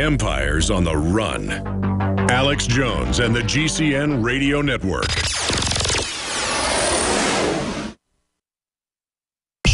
Empire's on the run. Alex Jones and the GCN Radio Network.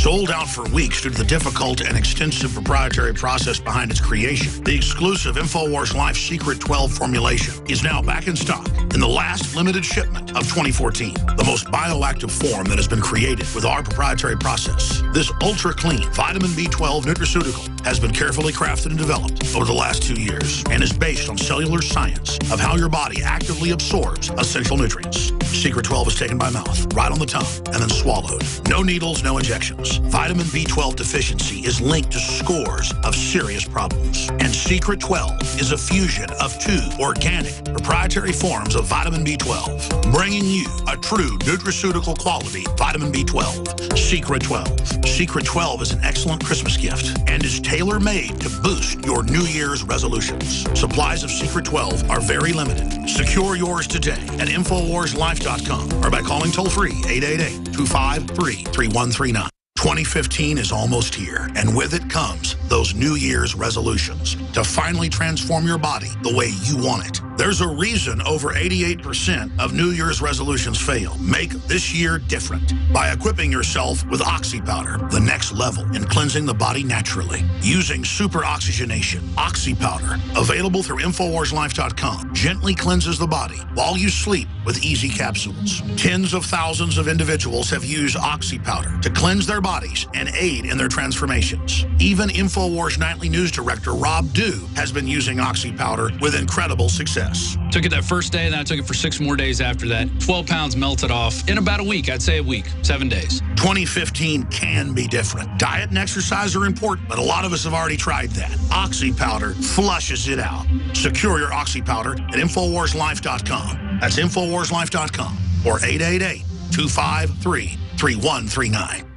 Sold out for weeks due to the difficult and extensive proprietary process behind its creation. The exclusive InfoWars Life Secret 12 formulation is now back in stock in the last limited shipment of 2014, the most bioactive form that has been created with our proprietary process. This ultra-clean vitamin B12 nutraceutical has been carefully crafted and developed over the last two years and is based on cellular science of how your body actively absorbs essential nutrients. Secret 12 is taken by mouth, right on the tongue, and then swallowed. No needles, no injections. Vitamin B12 deficiency is linked to scores of serious problems. And Secret 12 is a fusion of two organic, proprietary forms of vitamin B12, bringing you a true nutraceutical quality vitamin B12. Secret 12. Secret 12 is an excellent Christmas gift and is tailor-made to boost your New Year's resolutions. Supplies of Secret 12 are very limited. Secure yours today at InfoWarsLife.com or by calling toll-free 888-253-3139. 2015 is almost here, and with it comes those New Year's resolutions to finally transform your body the way you want it. There's a reason over 88% of New Year's resolutions fail. Make this year different by equipping yourself with Oxy Powder, the next level in cleansing the body naturally. Using super oxygenation, Oxy Powder, available through InfoWarsLife.com, gently cleanses the body while you sleep with easy capsules. Tens of thousands of individuals have used Oxy Powder to cleanse their bodies and aid in their transformations. Even InfoWars Nightly News Director Rob Dew has been using Oxy Powder with incredible success. Took it that first day, then I took it for six more days after that. 12 pounds melted off in about a week. I'd say a week, seven days. 2015 can be different. Diet and exercise are important, but a lot of us have already tried that. Oxy Powder flushes it out. Secure your Oxy Powder at InfoWarsLife.com. That's InfoWarsLife.com or 888-253-3139.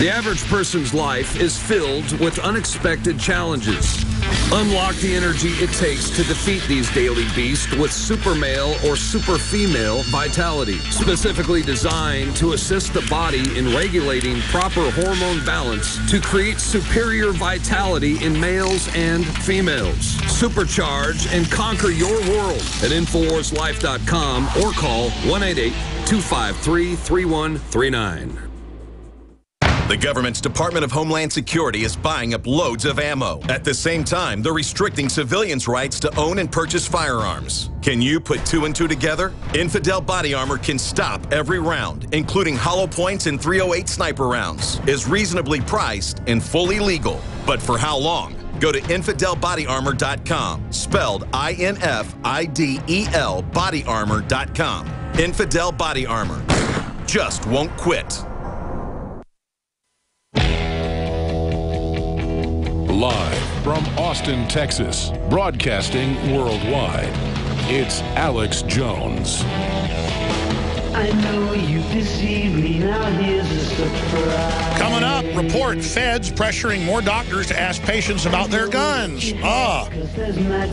The average person's life is filled with unexpected challenges. Unlock the energy it takes to defeat these daily beasts with super male or super female vitality, specifically designed to assist the body in regulating proper hormone balance to create superior vitality in males and females. Supercharge and conquer your world at InfoWarsLife.com or call 188 253 3139. The government's Department of Homeland Security is buying up loads of ammo. At the same time, they're restricting civilians' rights to own and purchase firearms. Can you put two and two together? Infidel Body Armor can stop every round, including hollow points and 308 sniper rounds, is reasonably priced and fully legal. But for how long? Go to InfidelBodyArmor.com, spelled I-N-F-I-D-E-L bodyarmor.com. Infidel Body Armor. Just won't quit. Live from Austin, Texas, broadcasting worldwide, it's Alex Jones. I know you deceived me, now here's a surprise. Coming up, report feds pressuring more doctors to ask patients about their guns. Ah.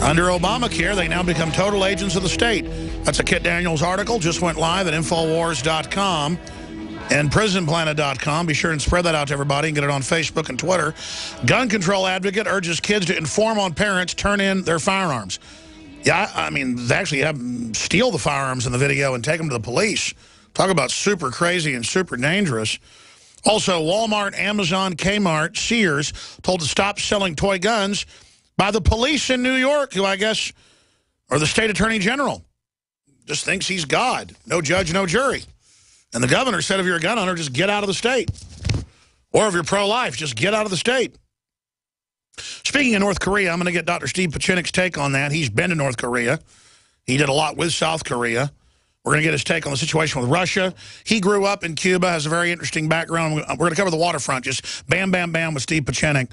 Under Obamacare, they now become total agents of the state. That's a Kit Daniels article, just went live at Infowars.com and PrisonPlanet.com. Be sure and spread that out to everybody and get it on Facebook and Twitter. Gun control advocate urges kids to inform on parents turn in their firearms. Yeah, I, mean, they actually have steal the firearms in the video and take them to the police. Talk about super crazy and super dangerous. Also, Walmart, Amazon, Kmart, Sears told to stop selling toy guns by the police in New York, who I guess are the state attorney general. Just thinks he's God. No judge, no jury. And the governor said if you're a gun owner, just get out of the state. Or if you're pro-life, just get out of the state. Speaking of North Korea, I'm going to get Dr. Steve Pieczenik's take on that. He's been to North Korea. He did a lot with South Korea. We're going to get his take on the situation with Russia. He grew up in Cuba, has a very interesting background. We're going to cover the waterfront, just bam, bam, bam with Steve Pieczenik.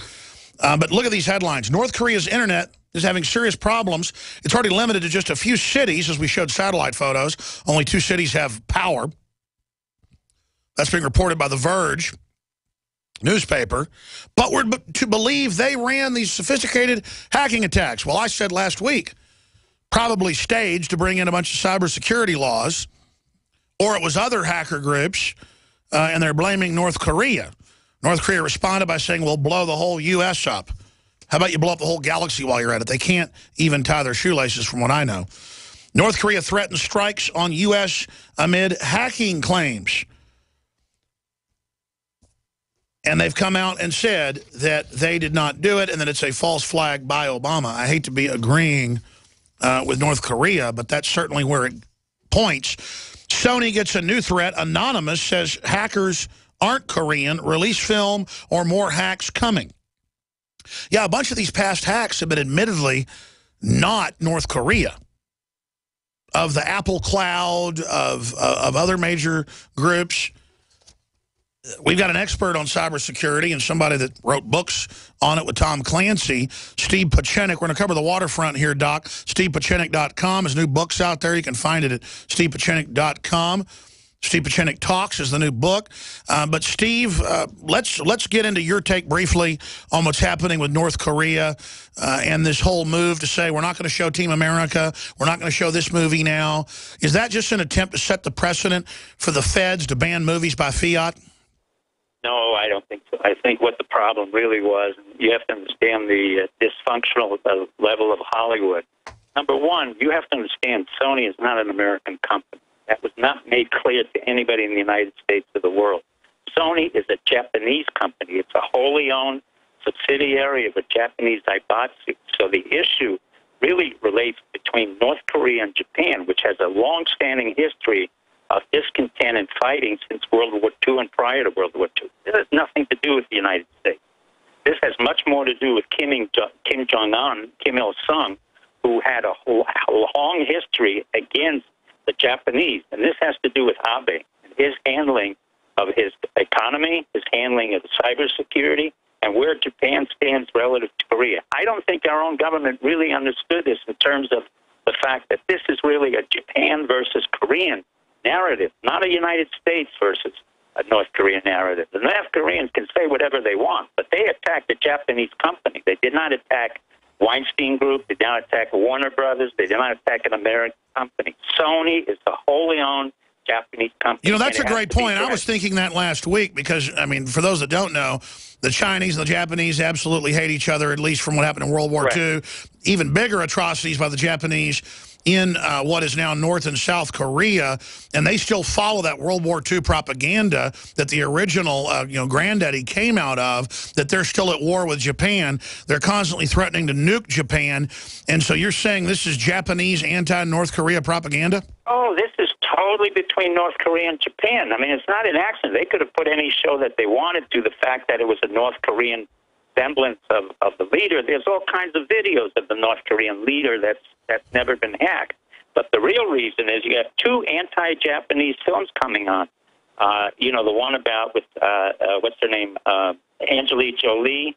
Uh, but look at these headlines. North Korea's internet is having serious problems. It's already limited to just a few cities, as we showed satellite photos. Only two cities have power. That's being reported by The Verge newspaper. But we're to believe they ran these sophisticated hacking attacks. Well, I said last week, probably staged to bring in a bunch of cybersecurity laws, or it was other hacker groups, uh, and they're blaming North Korea. North Korea responded by saying, we'll blow the whole U.S. up. How about you blow up the whole galaxy while you're at it? They can't even tie their shoelaces, from what I know. North Korea threatens strikes on U.S. amid hacking claims. And they've come out and said that they did not do it and that it's a false flag by Obama. I hate to be agreeing uh, with North Korea, but that's certainly where it points. Sony gets a new threat. Anonymous says hackers aren't Korean. Release film or more hacks coming. Yeah, a bunch of these past hacks have been admittedly not North Korea. Of the Apple Cloud, of, of other major groups. We've got an expert on cybersecurity and somebody that wrote books on it with Tom Clancy, Steve Pieczenik. We're going to cover the waterfront here, Doc. StevePieczenik.com. His new book's out there. You can find it at StevePieczenik.com. Steve Pieczenik Talks is the new book. Uh, but Steve, uh, let's let's get into your take briefly on what's happening with North Korea uh, and this whole move to say we're not going to show Team America, we're not going to show this movie now. Is that just an attempt to set the precedent for the feds to ban movies by fiat? No, I don't think so. I think what the problem really was, you have to understand the uh, dysfunctional uh, level of Hollywood. Number one, you have to understand Sony is not an American company. That was not made clear to anybody in the United States or the world. Sony is a Japanese company. It's a wholly owned subsidiary of a Japanese Zaibatsu. So the issue really relates between North Korea and Japan, which has a long-standing history of discontent and fighting since World War II and prior to World War II. This has nothing to do with the United States. This has much more to do with Kim, Jong Un, Kim Il Sung, who had a long history against the Japanese. And this has to do with Abe and his handling of his economy, his handling of cybersecurity, and where Japan stands relative to Korea. I don't think our own government really understood this in terms of the fact that this is really a Japan versus Korean narrative, not a United States versus a North Korean narrative. The North Koreans can say whatever they want, but they attacked a Japanese company. They did not attack Weinstein Group. They did not attack Warner Brothers. They did not attack an American company. Sony is a wholly owned Japanese company. You know, that's a great point. I was thinking that last week because, I mean, for those that don't know, the Chinese and the Japanese absolutely hate each other, at least from what happened in World War II. Even bigger atrocities by the Japanese in uh, what is now North and South Korea, and they still follow that World War II propaganda that the original, uh, you know, granddaddy came out of, that they're still at war with Japan. They're constantly threatening to nuke Japan. And so you're saying this is Japanese anti-North Korea propaganda? Oh, this is totally between North Korea and Japan. I mean, it's not an accident. They could have put any show that they wanted to. The fact that it was a North Korean semblance of, of the leader. There's all kinds of videos of the North Korean leader that's that's never been hacked. But the real reason is you have two anti-Japanese films coming on. Uh, you know, the one about with uh, uh, what's her name, uh, Angelina Jolie,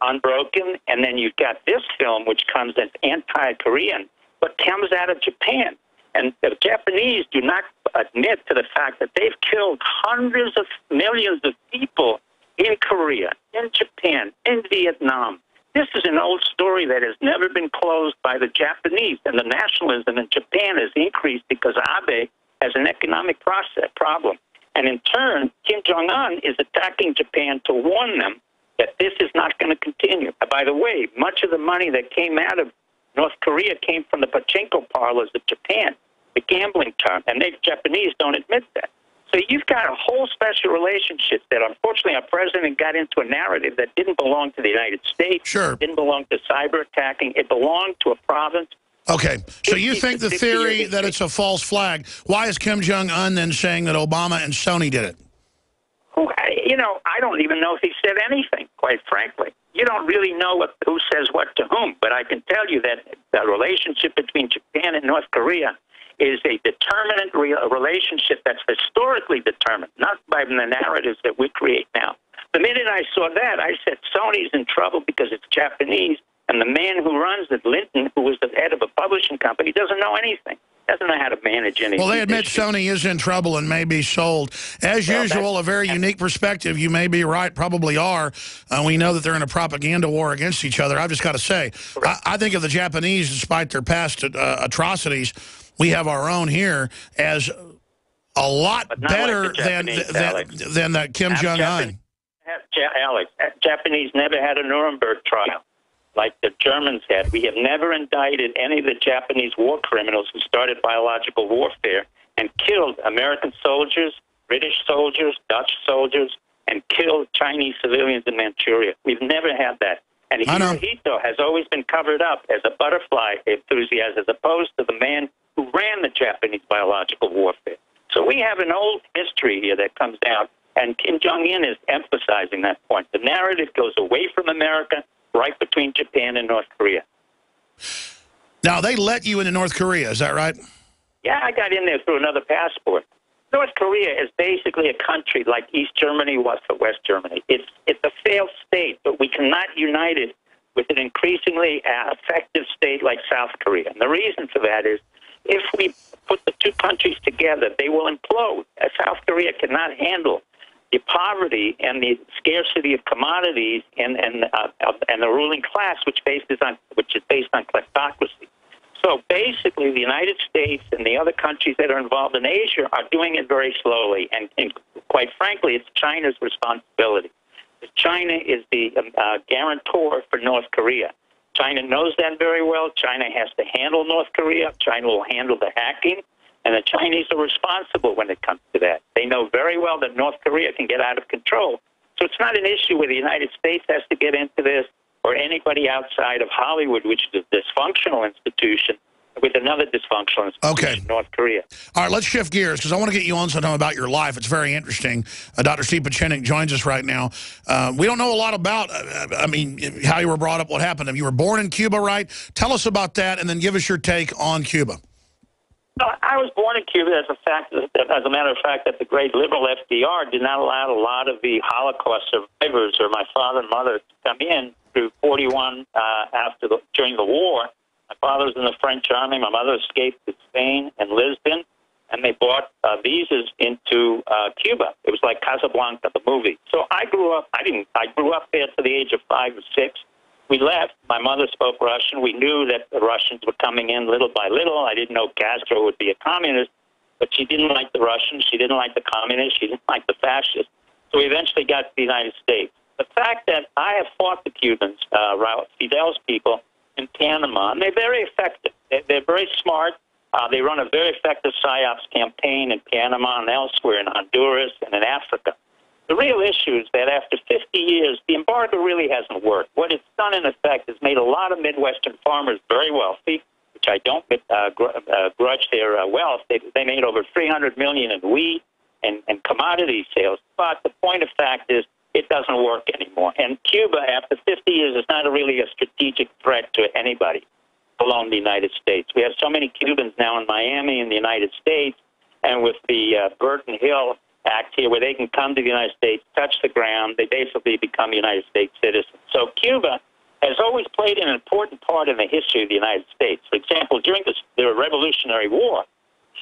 Unbroken, and then you've got this film which comes as anti-Korean, but comes out of Japan. And the Japanese do not admit to the fact that they've killed hundreds of millions of people in Korea, in Japan, in Vietnam. This is an old story that has never been closed by the Japanese, and the nationalism in Japan has increased because Abe has an economic process problem. And in turn, Kim Jong un is attacking Japan to warn them that this is not going to continue. By the way, much of the money that came out of North Korea came from the pachinko parlors of Japan, the gambling term, and the Japanese don't admit that. So you've got a whole special relationship that unfortunately our president got into a narrative that didn't belong to the United States. Sure. Didn't belong to cyber attacking. It belonged to a province. Okay, so you think the theory that it's a false flag, why is Kim Jong-un then saying that Obama and Sony did it? You know, I don't even know if he said anything, quite frankly. You don't really know what, who says what to whom, but I can tell you that the relationship between Japan and North Korea is a determinant re- relationship that's historically determined, not by the narratives that we create now. The minute I saw that, I said Sony's in trouble because it's Japanese, and the man who runs it, Lynton, who was the head of a publishing company, doesn't know anything. Doesn't know how to manage anything. Well, they admit Sony is in trouble and may be sold. As well, usual, a very unique perspective. You may be right, probably are. Uh, we know that they're in a propaganda war against each other. I've just got to say, I, I, think of the Japanese, despite their past uh, atrocities, we have our own here as a lot better like than, than, than that Kim Jong Un. Alex, uh, Japanese never had a Nuremberg trial. like the Germans had. We have never indicted any of the Japanese war criminals who started biological warfare and killed American soldiers, British soldiers, Dutch soldiers, and killed Chinese civilians in Manchuria. We've never had that. And Hirohito has always been covered up as a butterfly enthusiast as opposed to the man who ran the Japanese biological warfare. So we have an old history here that comes out, and Kim Jong un is emphasizing that point. The narrative goes away from America, right between Japan and North Korea. Now, they let you into North Korea, is that right? Yeah, I got in there through another passport. North Korea is basically a country like East Germany was for West Germany. It's it's a failed state, but we cannot unite it with an increasingly uh, effective state like South Korea. And the reason for that is if we put the two countries together, they will implode. Uh, South Korea cannot handle the poverty and the scarcity of commodities and and uh, and the ruling class, which bases on which is based on kleptocracy. So basically, the United States and the other countries that are involved in Asia are doing it very slowly, and, and quite frankly, it's China's responsibility. China is the um, uh, guarantor for North Korea. China knows that very well. China has to handle North Korea. China will handle the hacking. And the Chinese are responsible when it comes to that. They know very well that North Korea can get out of control. So it's not an issue where the United States has to get into this or anybody outside of Hollywood, which is a dysfunctional institution, with another dysfunctional okay. in North Korea. All right, let's shift gears because I want to get you on something about your life. It's very interesting. Uh, Dr. Steve Pieczenik joins us right now. Uh, we don't know a lot about, uh, I mean, how you were brought up, what happened. You were born in Cuba, right? Tell us about that and then give us your take on Cuba. I was born in Cuba as a fact, as a matter of fact, that the great liberal FDR did not allow a lot of the Holocaust survivors or my father and mother to come in through 41 uh, after the, during the war. My father was in the French army. My mother escaped to Spain and Lisbon, and they bought uh, visas into uh, Cuba. It was like Casablanca, the movie. So I grew up. I didn't. I grew up there to the age of five or six we left. My mother spoke Russian. We knew that the Russians were coming in little by little. I didn't know Castro would be a communist, but she didn't like the Russians. She didn't like the communists. She didn't like the fascists. So we eventually got to the United States. The fact that I have fought the Cubans, uh, Fidel's people, in Panama, and they're very effective. They're, very smart. Uh, they run a very effective PSYOPs campaign in Panama and elsewhere, in Honduras and in Africa. The real issue is that after 50 years, the embargo really hasn't worked. What it's done, in effect, is made a lot of Midwestern farmers very wealthy, which I don't uh, uh, grudge their uh, wealth. They, they made over 300 million in wheat and, and commodity sales. But the point of fact is, it doesn't work anymore. And Cuba, after 50 years, is not really a strategic threat to anybody along the United States. We have so many Cubans now in Miami in the United States, and with the uh, Burton Hill Act here where they can come to the United States, touch the ground, they basically become United States citizens. So Cuba has always played an important part in the history of the United States. For example, during the, the Revolutionary War,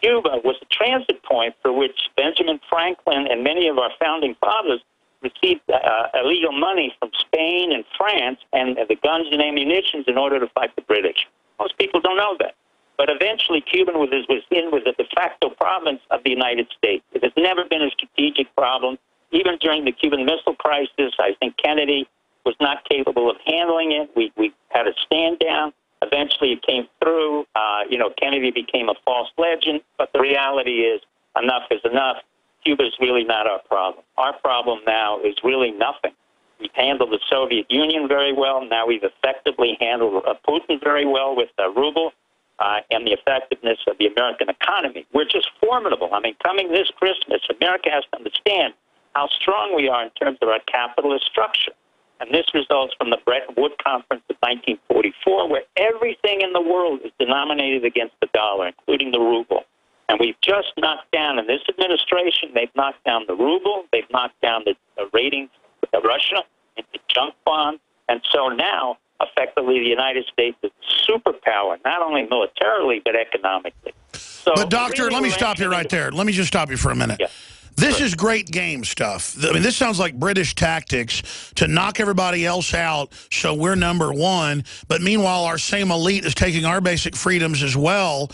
Cuba was a transit point for which Benjamin Franklin and many of our founding fathers received uh, illegal money from Spain and France and the guns and ammunition in order to fight the British. Most people don't know that. But eventually, Cuban was, was in with the de facto province of the United States. It has never been a strategic problem. Even during the Cuban Missile Crisis, I think Kennedy was not capable of handling it. We, we had a stand down. Eventually, it came through. Uh, you know, Kennedy became a false legend. But the reality is, enough is enough. Cuba is really not our problem. Our problem now is really nothing. We've handled the Soviet Union very well. Now we've effectively handled uh, Putin very well with the ruble uh, and the effectiveness of the American economy. We're just formidable. I mean, coming this Christmas, America has to understand how strong we are in terms of our capitalist structure. And this results from the Bretton Woods Conference of 1944, where everything in the world is denominated against the dollar, including the ruble. And we've just knocked down, in this administration, they've knocked down the ruble, they've knocked down the, the ratings of Russia into junk bonds. And so now effectively the United States is a superpower, not only militarily, but economically. So but, Doctor, really let me stop you right there. Let me just stop you for a minute. Yeah. This is great game stuff. I mean, this sounds like British tactics to knock everybody else out so we're number one. But meanwhile, our same elite is taking our basic freedoms as well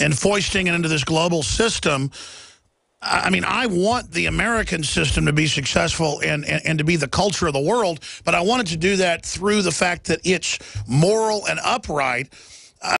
and foisting it into this global system. I mean, I want the American system to be successful and, and, and, to be the culture of the world, but I wanted to do that through the fact that it's moral and upright